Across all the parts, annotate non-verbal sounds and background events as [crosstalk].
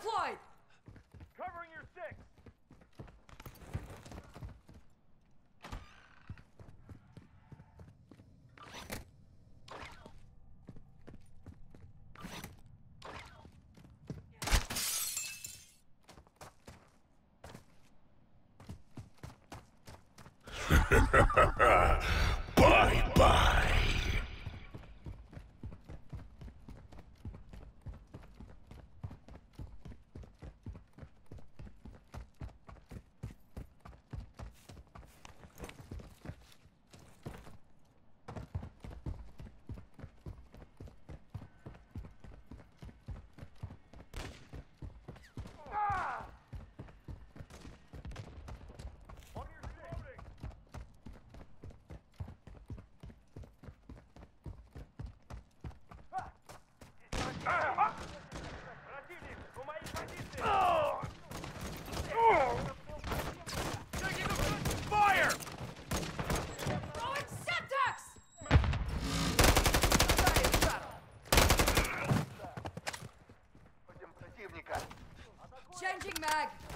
deployed! Covering your six! [laughs] bye bye. bag!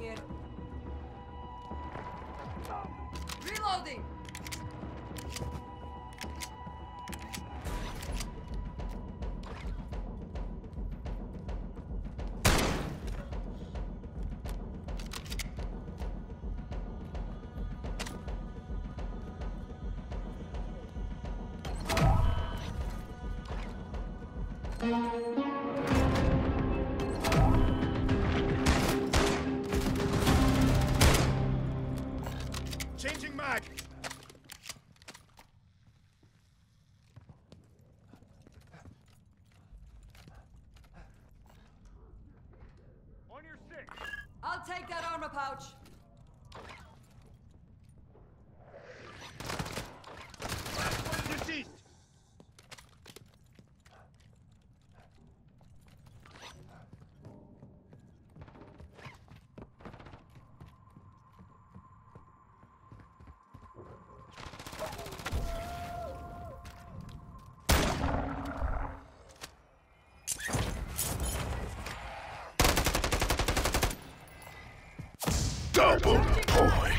here. Reloading! Thank pouch. Double points.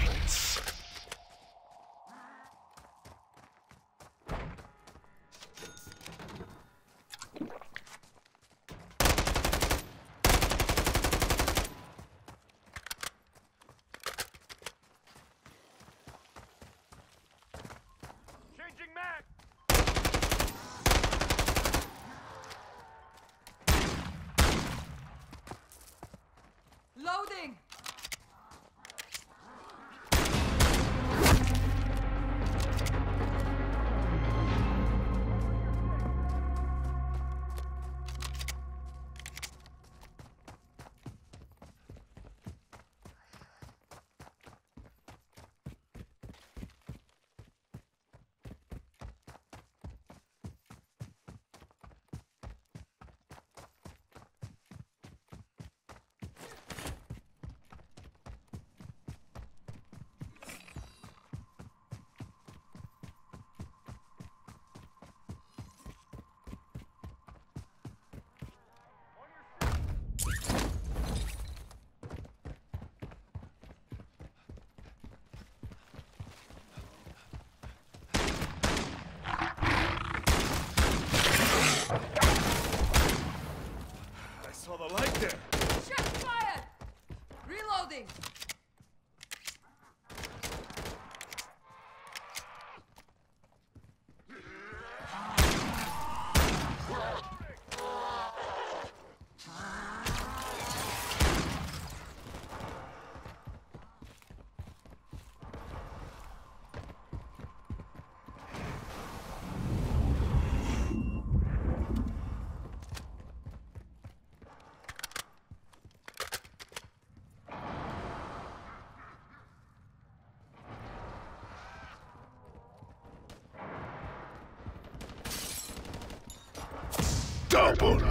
Albor.